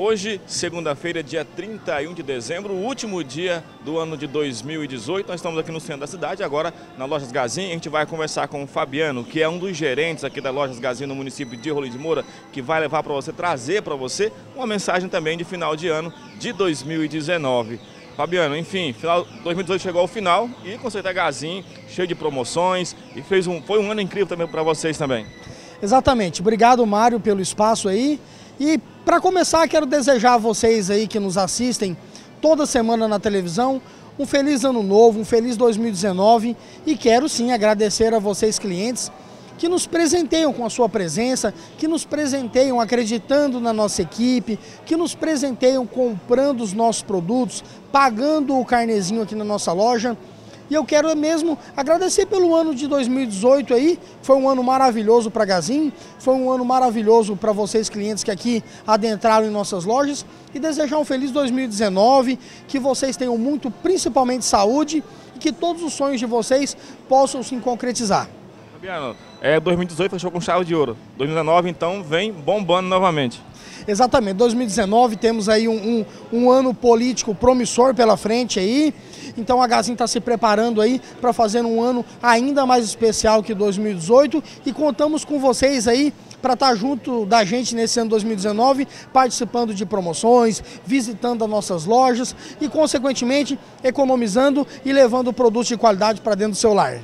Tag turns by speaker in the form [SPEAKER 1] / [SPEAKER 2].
[SPEAKER 1] Hoje, segunda-feira, dia 31 de dezembro, o último dia do ano de 2018. Nós estamos aqui no centro da cidade, agora na Lojas Gazin. A gente vai conversar com o Fabiano, que é um dos gerentes aqui da Lojas Gazin no município de Rolim de Moura, que vai levar para você, trazer para você uma mensagem também de final de ano de 2019. Fabiano, enfim, final 2018 chegou ao final e com certeza Gazin, cheio de promoções e fez um, foi um ano incrível também para vocês também.
[SPEAKER 2] Exatamente. Obrigado, Mário, pelo espaço aí. E para começar, quero desejar a vocês aí que nos assistem toda semana na televisão um feliz ano novo, um feliz 2019 e quero sim agradecer a vocês clientes que nos presenteiam com a sua presença, que nos presenteiam acreditando na nossa equipe, que nos presenteiam comprando os nossos produtos, pagando o carnezinho aqui na nossa loja. E eu quero mesmo agradecer pelo ano de 2018 aí, foi um ano maravilhoso para Gazin, foi um ano maravilhoso para vocês clientes que aqui adentraram em nossas lojas e desejar um feliz 2019, que vocês tenham muito, principalmente saúde e que todos os sonhos de vocês possam se concretizar.
[SPEAKER 1] Fabiano, é, 2018 fechou com chave de ouro, 2019 então vem bombando novamente.
[SPEAKER 2] Exatamente, 2019 temos aí um, um, um ano político promissor pela frente aí, então a Gazin está se preparando aí para fazer um ano ainda mais especial que 2018 e contamos com vocês aí para estar tá junto da gente nesse ano 2019, participando de promoções, visitando as nossas lojas e, consequentemente, economizando e levando produtos de qualidade para dentro do seu lar.